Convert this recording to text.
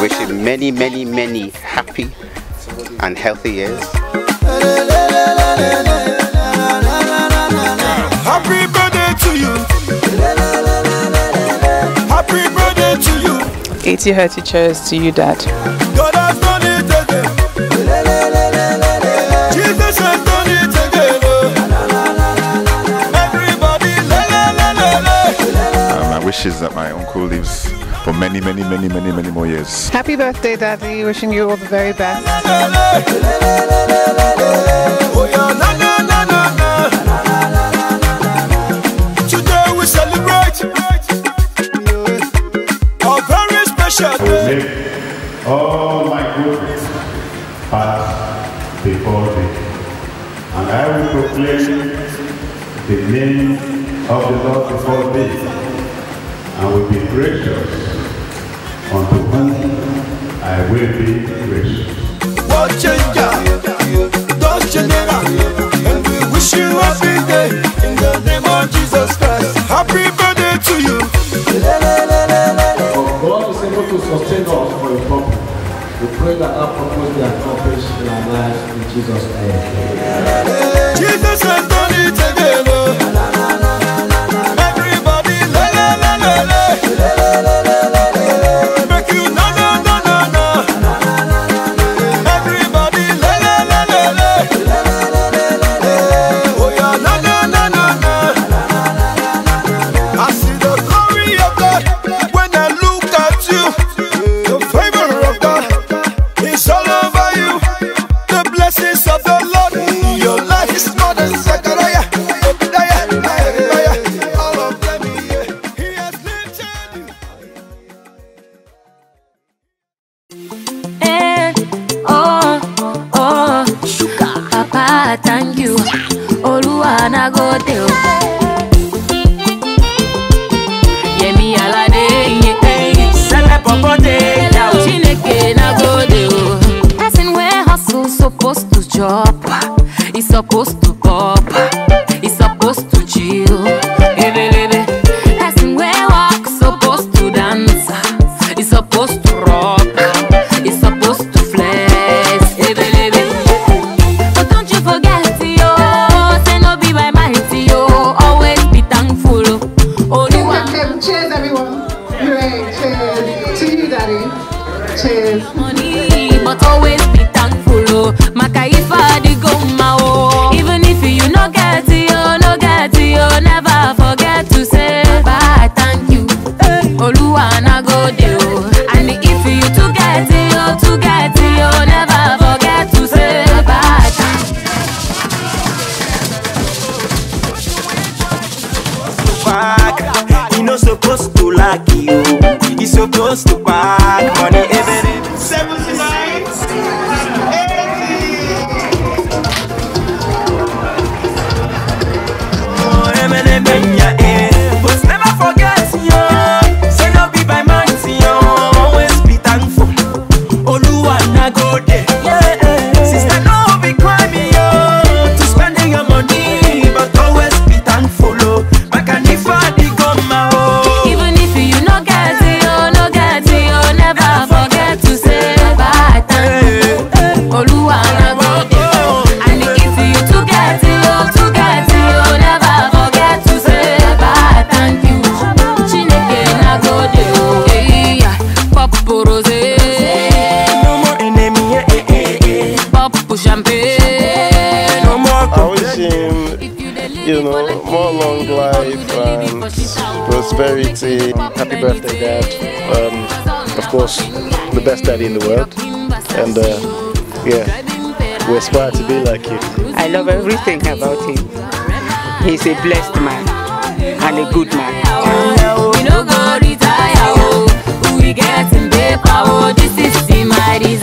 Wishing many, many, many happy and healthy years. Happy birthday to you. Happy birthday to you. 80 cheers to you, Dad. God has done it again. Jesus has done la. My wish is that my uncle lives for many, many, many, many, many more years. Happy birthday, Daddy. Wishing you all the very best. Oh. Today we celebrate a very special day. Make all my good pass before thee. And I will proclaim the name of the Lord before thee, and will be gracious unto whom I will be gracious. What change don't general, and we wish you happy day in the name of Jesus Christ. Happy birthday to you. God is able to sustain us for a purpose. We pray that our purpose be accomplished in our lives in Jesus' name. Jesus 顎手を noches. supposed to like you. He's supposed to pack money Seven 79 champagne. I I wish him, you know, more long life and prosperity. Happy birthday, Dad. Um, of course, the best daddy in the world. And uh, yeah, we aspire to be like you. I love everything about him. He's a blessed man and a good man. We no go retire, we get in power. this is the mighty.